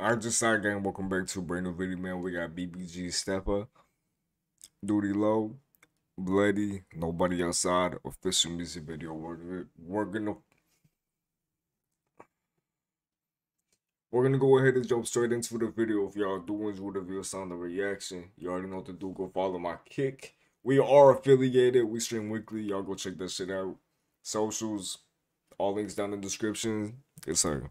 I just saw gang. Welcome back to a brand new video, man. We got BBG Steppaa, Duty Low, Bloodie, Nobody Outside, official music video. We're, we're gonna we're gonna go ahead and jump straight into the video. If y'all do enjoy the video, sound the reaction, you already know what to do. Go follow my kick. We are affiliated. We stream weekly. Y'all go check that shit out. Socials, all links down in the description. Yes, sir.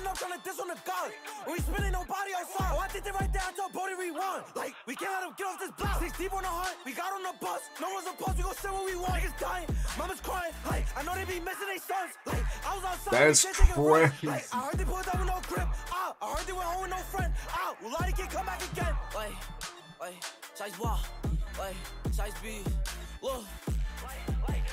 trying to diss on the god. We spinning nobody outside. Oh, I think they right there. I told Bodie rewind. Like, we can't let him get off this block. Six deep on the hunt. We got on the bus. No one's a bus. We gon' say what we want. Niggas dying. Mama's crying. Like, I know they be missing their sons. Like, I was outside. That's crazy. Like, I heard they pulled out with no grip. Ah, I heard they went home with no friend. Ah, well, I can't come back again. Like, like, size wall. Like, size B. Look.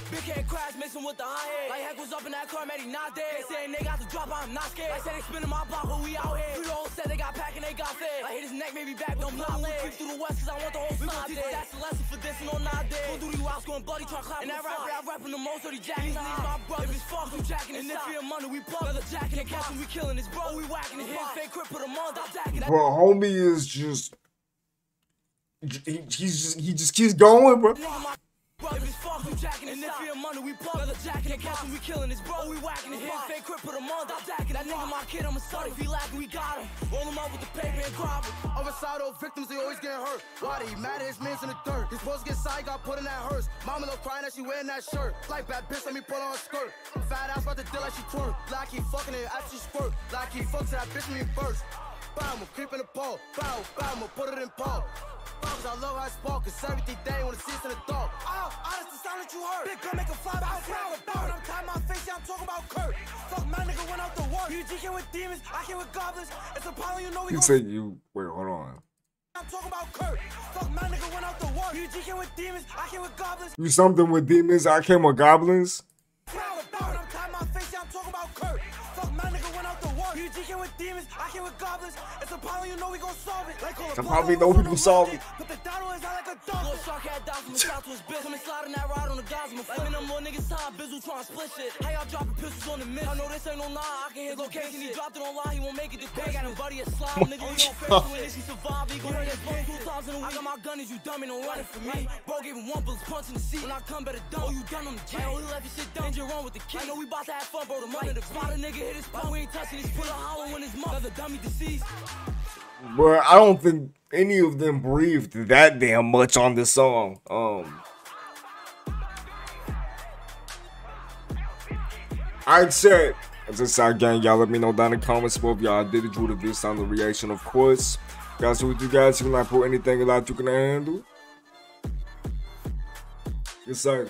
Big head crash, mixing with the high head. Like heck was up in that car, man, he not dead. They saying they got the drop, I'm not scared. I said they spinning my block, but we out here. Three old said they got pack and they got fed. I hit his neck, maybe back, don't block leg. Creep through the west, cause I want the whole side dead. That's the lesson for this and on not dead. Go do you out, going bloody, try clap. And that rapper, I rapping the most of the jack. These niggas my brothers. If it's fuck, you jacking And if you're money, we plug. Another jack and catch we killing his bro, we whacking his head. Fake crip, put him on, stop jacking. Bro, homie is just. He, he's just, he just keeps going, bro. Jacking And if you're money, we plug Another jacket and catch him, we killing his bro, oh, we whacking his head Fake crip, put him on, stop jacking. That nigga my kid, I'm a son, if he lacking, we got him. Roll him up with the paper and crop him. Homicidal victims, they always get hurt. Why they mad at his man's in the dirt? His supposed to get side, got put in that hearse. Mama love crying that she wearing that shirt. Like bad bitch, let me put on a skirt. I'm Fat ass about to deal like she twerk. Like he fucking it after she squirt. Like he fucks that bitch me first Bow, creep in the pole Bow, bow, put it in paw Cause I love how I spark, cause everything day wanna see us in the dark. Sound that you heard. Big gun make a fly about I'm tying my face, yeah, I'm talking about Kurt. Fuck my nigga went out the came with demons, I came with goblins. It's a problem, you know we You say you, wait, hold on. I'm talking about Kurt. Fuck my nigga went out the came with demons, I came with goblins. You something with demons, I came with goblins? Proud demons, I came with goblins. It's a problem, you know we gon' solve it. Like it's a problem, you know we gon' solve it. But the dotto is out like a dog. Little shark had down from the south to his bitch. Coming sliding that ride on the gosma. Flaming them little niggas time, Bizzle trying to split shit. How y'all dropping pistols on the mid? I know this ain't no lie, I can hit location. He dropped it on line, he won't make it to quick. Got him buddy a slide, nigga, we don't face when this he survive. He gon' hit his bone two times in a week. I got my gun, is you dummy, don't run it for me. Bro gave him one bullet, punch in the seat. When I come, better dumb. Oh, you done on the jet. Oh, he left his shit done. You're wrong with the kid. I know we bout to have fun, bro. The money, the spot a nigga hit his spot. We ain't touching his put a hollow in his mouth. The dummy deceased. Bro, I don't think any of them breathed that damn much on this song. Um, I'd say, as a side gang, y'all let me know down in the comments below if Y'all did enjoy the video sound the reaction, of course. Guys, with you guys, you can not put anything out you can handle. Yes, sir.